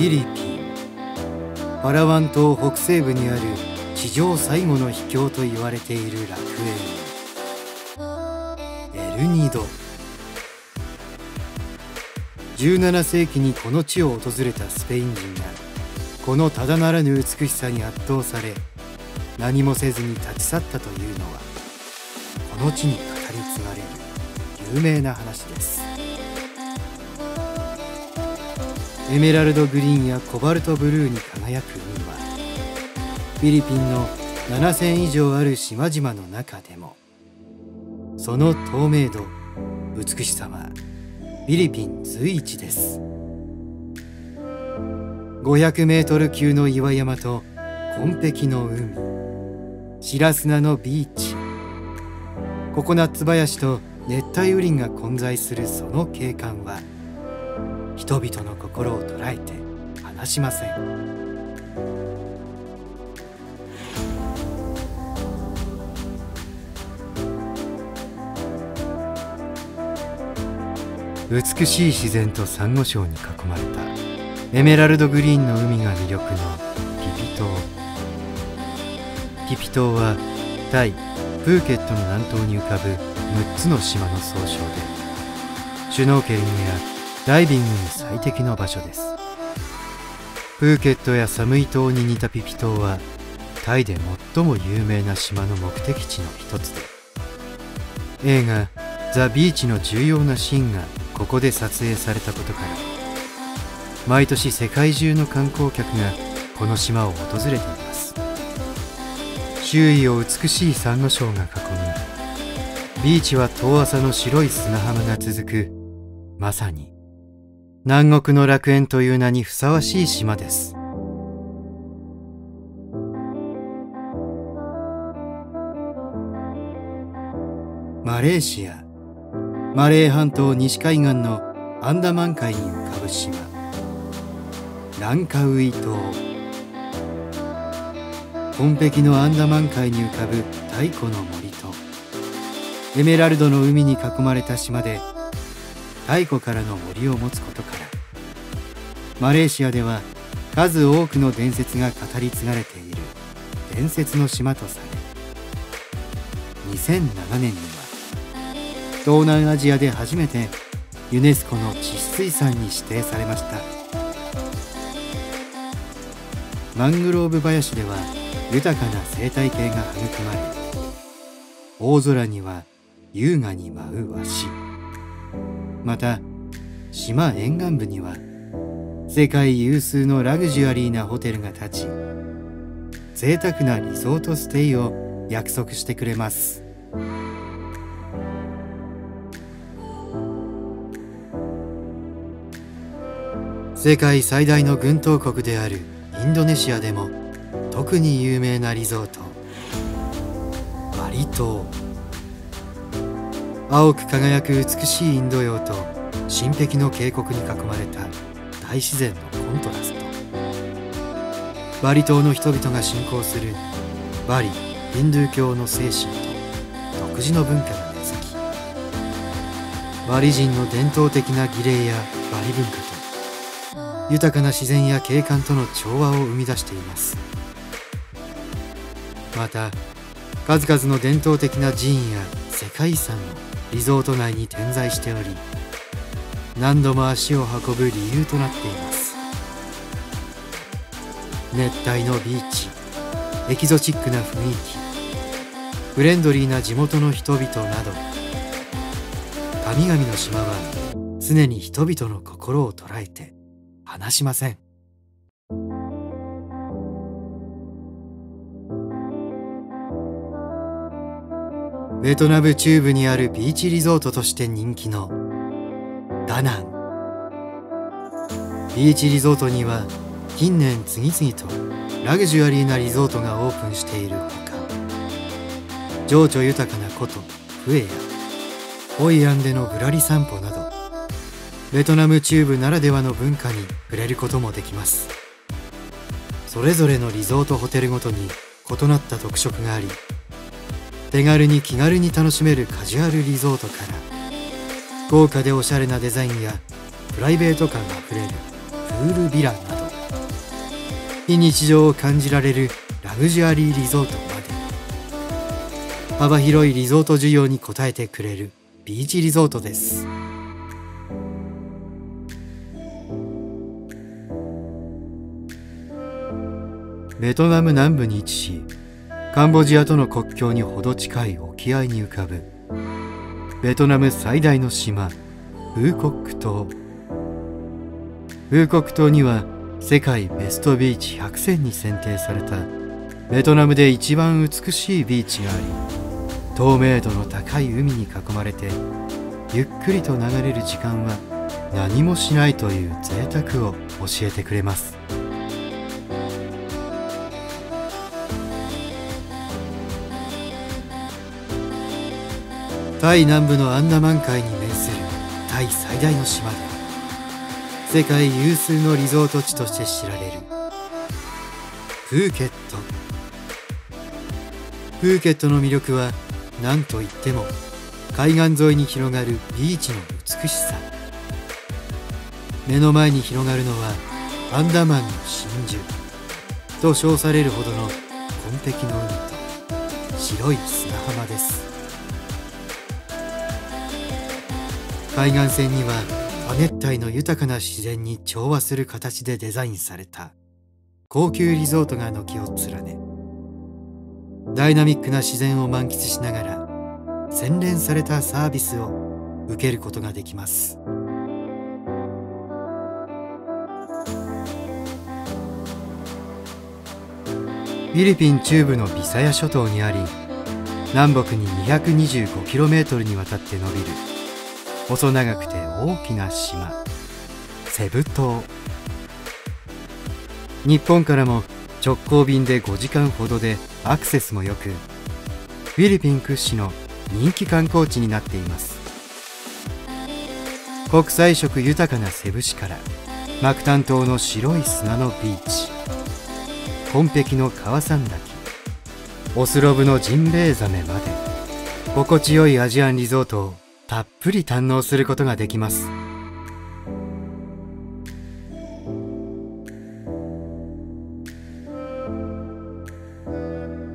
フィリピンパラワン島北西部にある地上最後の秘境と言われている楽園。エルニド。17世紀にこの地を訪れたスペイン人がこのただならぬ美しさに圧倒され何もせずに立ち去ったというのはこの地に語り継がれる有名な話です。エメラルドグリーンやコバルトブルーに輝く海はフィリピンの7000以上ある島々の中でもその透明度美しさはフィリピン随一です。500メートル級の岩山と紺碧の海白砂のビーチココナッツ林と熱帯雨林が混在するその景観は人々の心を捉えて離しません。美しい自然とサンゴ礁に囲まれたエメラルドグリーンの海が魅力のピピ島ピピ島はタイプーケットの南東に浮かぶ6つの島の総称でシュノーケリングやダイビングに最適の場所です。プーケットやサムイ島に似たピピ島はタイで最も有名な島の目的地の一つで映画「ザ・ビーチ」の重要なシーンがここで撮影されたことから毎年世界中の観光客がこの島を訪れています。周囲を美しいサンゴ礁が囲みビーチは遠浅の白い砂浜が続くまさに南国の楽園という名にふさわしい島です。マレーシアマレー半島西海岸のアンダマン海に浮かぶ島。ランカウイ島。紺碧のアンダマン海に浮かぶ太古の森とエメラルドの海に囲まれた島で太古からの森を持つことから。マレーシアでは数多くの伝説が語り継がれている伝説の島とされ2007年には東南アジアで初めてユネスコの地質遺産に指定されました。マングローブ林では豊かな生態系が育まれ大空には優雅に舞うワシまた島沿岸部には世界有数のラグジュアリーなホテルが建ち贅沢なリゾートステイを約束してくれます。世界最大の群島国であるインドネシアでも特に有名なリゾートバリ島。青く輝く美しいインド洋と神秘の渓谷に囲まれた大自然のコントラスト。バリ島の人々が信仰するバリ・ヒンドゥー教の精神と独自の文化が根付きバリ人の伝統的な儀礼やバリ文化と豊かな自然や景観との調和を生み出しています。また数々の伝統的な寺院や世界遺産もリゾート内に点在しており何度も足を運ぶ理由となっています。熱帯のビーチエキゾチックな雰囲気フレンドリーな地元の人々など神々の島は常に人々の心を捉えて離しません。ベトナム中部にあるビーチリゾートとして人気のダナン。ビーチリゾートには近年次々とラグジュアリーなリゾートがオープンしているほか情緒豊かな古都フエやホイアンでのぶらり散歩などベトナム中部ならではの文化に触れることもできます。それぞれのリゾートホテルごとに異なった特色があり手軽に気軽に楽しめるカジュアルリゾートから豪華でおしゃれなデザインやプライベート感あふれるプールヴィラなど非日常を感じられるラグジュアリーリゾートまで幅広いリゾート需要に応えてくれるビーチリゾートです。ベトナム南部に位置しカンボジアとの国境に程近い沖合に浮かぶ。ベトナム最大の島フーコック島。フーコック島には世界ベストビーチ100選に選定されたベトナムで一番美しいビーチがあり透明度の高い海に囲まれてゆっくりと流れる時間は何もしないという贅沢を教えてくれます。タイ南部のアンダマン海に面するタイ最大の島で世界有数のリゾート地として知られる。プーケット。プーケットの魅力は何といっても海岸沿いに広がるビーチの美しさ。目の前に広がるのはアンダマンの真珠。と称されるほどの紺碧の海と白い砂浜です。海岸線には亜熱帯の豊かな自然に調和する形でデザインされた。高級リゾートが軒を連ね。ダイナミックな自然を満喫しながら洗練されたサービスを受けることができます。フィリピン中部のビサヤ諸島にあり南北に 225km にわたって伸びる細長くて大きな島。セブ島。日本からも直行便で5時間ほどでアクセスも良くフィリピン屈指の人気観光地になっています。国際色豊かなセブ市からマクタン島の白い砂のビーチ。紺碧の川山滝オスロブのジンベエザメまで。心地よいアジアンリゾートをたっぷり堪能することができます。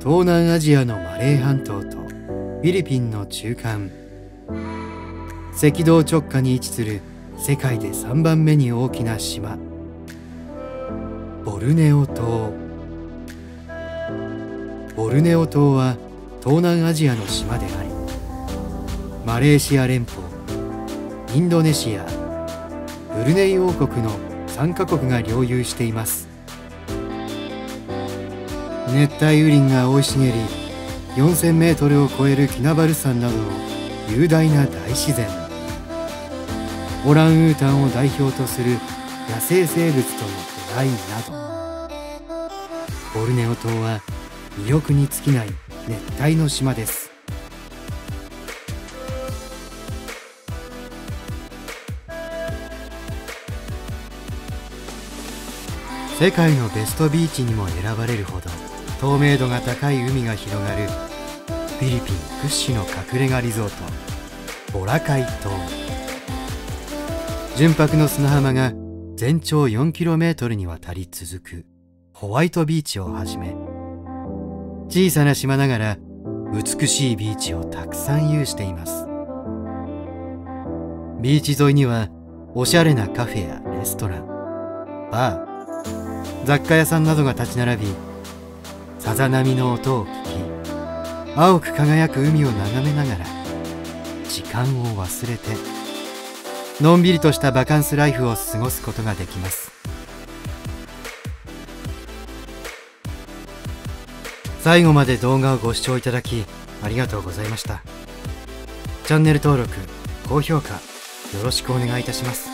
東南アジアのマレー半島とフィリピンの中間。赤道直下に位置する世界で3番目に大きな島。ボルネオ島。ボルネオ島は東南アジアの島でありマレーシア連邦。インドネシア。ブルネイ王国の3カ国が領有しています。熱帯雨林が生い茂り4000メートルを超えるキナバル山などの雄大な大自然。オランウータンを代表とする野生生物との出会いなど。ボルネオ島は魅力に尽きない熱帯の島です。世界のベストビーチにも選ばれるほど透明度が高い海が広がるフィリピン屈指の隠れ家リゾートボラカイ島。純白の砂浜が全長 4km にわたり続くホワイトビーチをはじめ小さな島ながら美しいビーチをたくさん有しています。ビーチ沿いにはおしゃれなカフェやレストランバー雑貨屋さんなどが立ち並びさざ波の音を聞き青く輝く海を眺めながら時間を忘れてのんびりとしたバカンスライフを過ごすことができます。最後まで動画をご視聴いただきありがとうございました。チャンネル登録高評価よろしくお願いいたします。